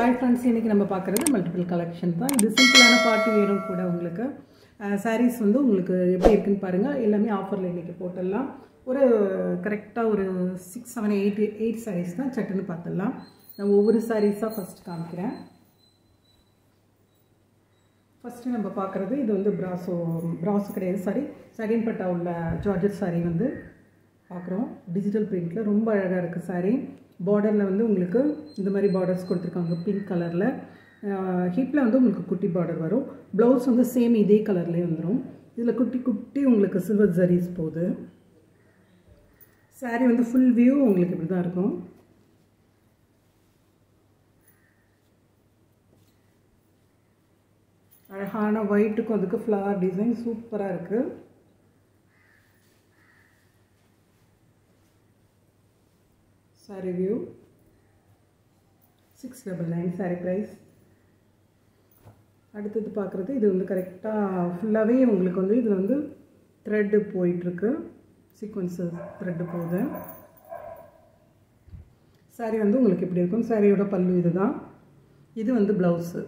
Hi friends இன்றைக்கி நம்ம பார்க்குறது மல்டிபிள் கலெக்ஷன் தான். இது சிம்பிளான பார்ட்டி வேரும் கூட உங்களுக்கு சாரீஸ் வந்து உங்களுக்கு எப்படி இருக்குன்னு பாருங்கள் எல்லாமே ஆஃபரில் இன்றைக்கி போட்டுடலாம். ஒரு கரெக்டாக ஒரு six seven eight eight saris தான் சட்டுன்னு பார்த்துடலாம். நான் ஒவ்வொரு சாரீஸாக ஃபஸ்ட் காமிக்கிறேன். ஃபஸ்ட்டு நம்ம பார்க்குறது இது வந்து பிராசோ பிராசோ கிடையாது சாரி செகண்ட் பட்டா உள்ள ஜார்ஜர் சாரீ வந்து பார்க்குறோம். டிஜிட்டல் பிரிண்டில் ரொம்ப அழகாக இருக்குது சாரீ பார்டரில் வந்து உங்களுக்கு இந்த மாதிரி பார்டர்ஸ் கொடுத்துருக்காங்க. பிங்க் கலரில் ஹிப்பில் வந்து உங்களுக்கு குட்டி பார்டர் வரும். ப்ளவுஸ் வந்து சேம் இதே கலர்லேயே வந்துடும் இதில் குட்டி குட்டி உங்களுக்கு சில்வர் ஜரீஸ் போகுது. சாரீ வந்து ஃபுல் வியூ உங்களுக்கு இப்படி தான் இருக்கும். அழகான ஒயிட்டுக்கும் அதுக்கு ஃப்ளவர் டிசைன் சூப்பராக இருக்குது sari view six double nine sari price அடுத்தது பார்க்குறது இது வந்து கரெக்டாக ஃபுல்லாகவே உங்களுக்கு வந்து இதில் வந்து த்ரெட்டு போயிட்டுருக்கு. சீக்வன்ஸஸ் த்ரெட்டு போகுது. சாரி வந்து உங்களுக்கு இப்படி இருக்கும்? சாரியோட பல்லு இது தான் இது வந்து ப்ளவுஸு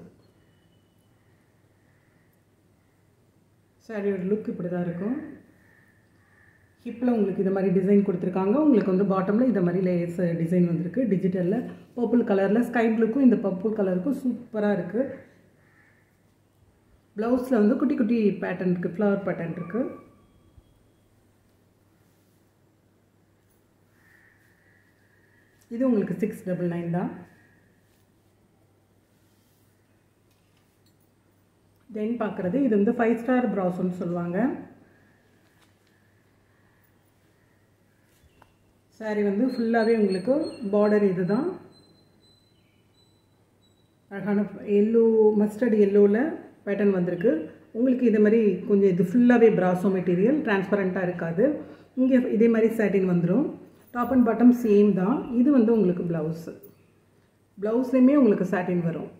சாரியோட லுக் இப்படி தான் இருக்கும். ஹிப்பில் உங்களுக்கு இது மாதிரி டிசைன் கொடுத்துருக்காங்க. உங்களுக்கு வந்து பாட்டமில் இந்த மாதிரி லேயர்ஸ் டிசைன் வந்திருக்கு. டிஜிட்டலில் பர்பிள் கலரில் ஸ்கை ப்ளூக்கும் இந்த பர்பிள் கலருக்கும் சூப்பராக இருக்குது ப்ளவுஸில் வந்து குட்டி குட்டி பேட்டர்ன் இருக்குது ஃப்ளவர் பேட்டர்ன் இருக்குது இது உங்களுக்கு சிக்ஸ் டபுள் நைன் தான். தென் பார்க்குறது இது வந்து ஃபைவ் ஸ்டார் ப்ராசோன்னு சொல்லுவாங்க. சாரி வந்து ஃபுல்லாகவே உங்களுக்கு பார்டர் இது தான் அழகான எல்லோ மஸ்டர்ட் எல்லோவில் பேட்டர்ன் வந்திருக்கு. உங்களுக்கு இதே மாதிரி கொஞ்சம் இது ஃபுல்லாகவே ப்ராசோ மெட்டீரியல் டிரான்ஸ்பரண்ட்டாக இருக்காது. இங்கே இதே மாதிரி சேட்டின் வந்துடும் டாப் அண்ட் பாட்டம் சேம் தான். இது வந்து உங்களுக்கு ப்ளவுஸு ப்ளவுஸ்லேயுமே உங்களுக்கு சேட்டின் வரும்.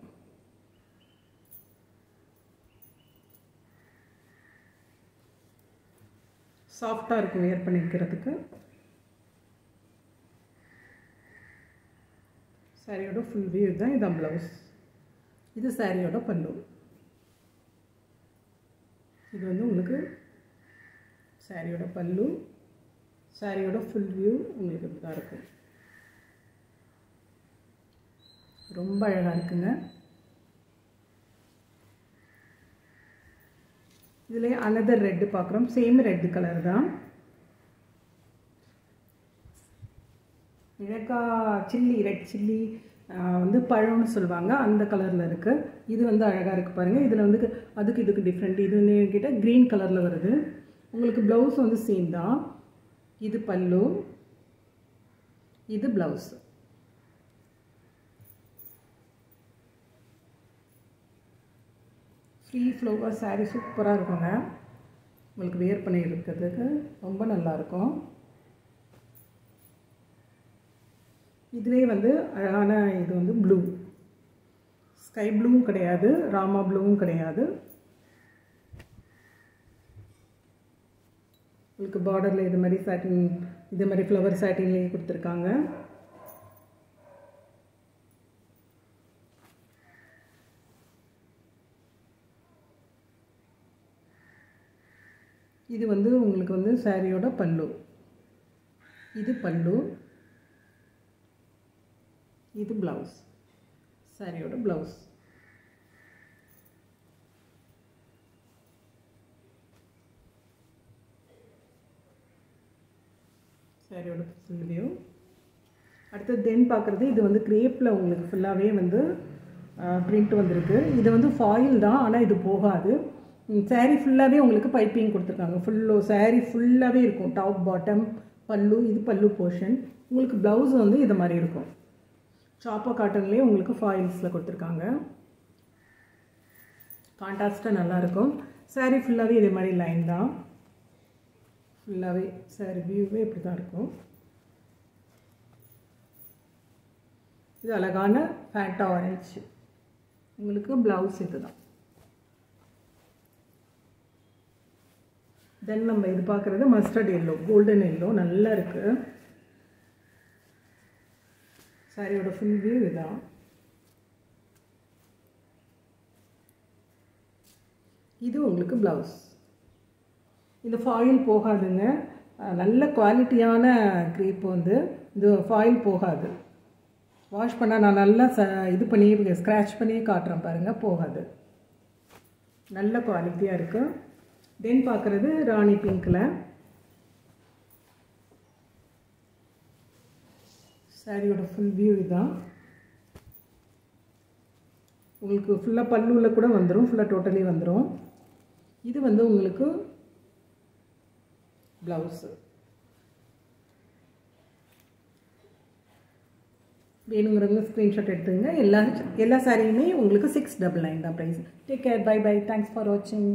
சாஃப்டாக இருக்கும் வியர் பண்ணிக்கிறதுக்கு சாரியோட ஃபுல் வியூ தான் இதான் ப்ளவுஸ் இது சாரியோட பல்லு இது வந்து உங்களுக்கு சாரியோட பல்லு சாரியோட ஃபுல் வியூ உங்களுக்கு இப்படி தான் இருக்கும் ரொம்ப அழகாக இருக்குங்க. இதில் அனதர் ரெட்டு பார்க்குறோம் சேம் ரெட்டு கலர் தான். இழக்கா சில்லி ரெட் சில்லி வந்து பழம்னு சொல்லுவாங்க. அந்த கலரில் இருக்குது இது வந்து அழகாக இருக்குது பாருங்கள் இதில் வந்து அதுக்கு இதுக்கு டிஃப்ரெண்ட் இது வந்து என்கிட்ட க்ரீன் கலரில் வருது. உங்களுக்கு ப்ளவுஸ் வந்து சேம் தான். இது பல்லு. இது ப்ளவுஸ் ஃப்ரீ ஃப்ளவர் சாரீ சூப்பராக இருக்குங்க. உங்களுக்கு வியர் பண்ணி இருக்கிறதுக்கு ரொம்ப நல்லாயிருக்கும் இதுலேயே வந்து அழகான இது வந்து ப்ளூ ஸ்கை ப்ளூவும் கிடையாது ராமா ப்ளூவும் கிடையாது. உங்களுக்கு பார்டரில் இது மாதிரி சாட்டின் இது மாதிரி ஃப்ளவர் சாட்டின்லேயே கொடுத்துருக்காங்க. இது வந்து உங்களுக்கு வந்து சாரியோட பல்லு. இது பல்லு. இது ப்ளவுஸ். சாரியோட ப்ளவுஸ். சாரியோட ஃபுல் வியூ அடுத்து தென் பார்க்குறது இது வந்து கிரேப்பில் உங்களுக்கு ஃபுல்லாகவே வந்து பிரிண்ட் வந்திருக்கு. இது வந்து ஃபாயில் தான் ஆனால் இது போகாது. சாரீ ஃபுல்லாகவே உங்களுக்கு பைப்பிங் கொடுத்துருக்காங்க. ஃபுல்லோ சாரீ ஃபுல்லாகவே இருக்கும். டாப் பாட்டம் பல்லு இது பல்லு போர்ஷன் உங்களுக்கு ப்ளவுஸ் வந்து இது மாதிரி இருக்கும். சாப்பா காட்டன்லேயே உங்களுக்கு ஃபாயில்ஸில் கொடுத்துருக்காங்க. கான்டாஸ்ட்டாக நல்லாயிருக்கும் சாரீ ஃபுல்லாகவே இதே மாதிரி லைன் தான். ஃபுல்லாகவே சாரீ வியூவே இப்படி தான் இருக்கும். இது அழகான ஃபேட்டா ஆரஞ்சு உங்களுக்கு ப்ளவுஸ் இது தான் தென் நம்ம இது பார்க்குறது மஸ்டர்ட் எல்லோ கோல்டன் எல்லோ நல்லா இருக்குது சாரியோட ஃபுல் வியூ இதான் இது உங்களுக்கு ப்ளவுஸ் இந்த ஃபாயில் போகாதுங்க நல்ல குவாலிட்டியான க்ரீப் வந்து இது ஃபாயில் போகாது வாஷ் பண்ணால் நான் நல்லா ச இது பண்ணி ஸ்க்ராட்ச் பண்ணியே காட்டுறேன் பாருங்கள் போகாது. நல்ல குவாலிட்டியாக இருக்குது தென் பார்க்குறது ராணி பிங்க்கில் சாரியோட ஃபுல் வியூ இதுதான் உங்களுக்கு ஃபுல்லாக பல்லுவில் கூட வந்துடும் ஃபுல்லாக டோட்டலி வந்துடும் இது வந்து உங்களுக்கு ப்ளவுஸு வேணுங்கிறவங்க ஸ்க்ரீன்ஷாட் எடுத்துங்க எல்லா எல்லா சாரியுமே உங்களுக்கு சிக்ஸ் டபுள் நைன் தான் price take care bye bye thanks for வாட்சிங்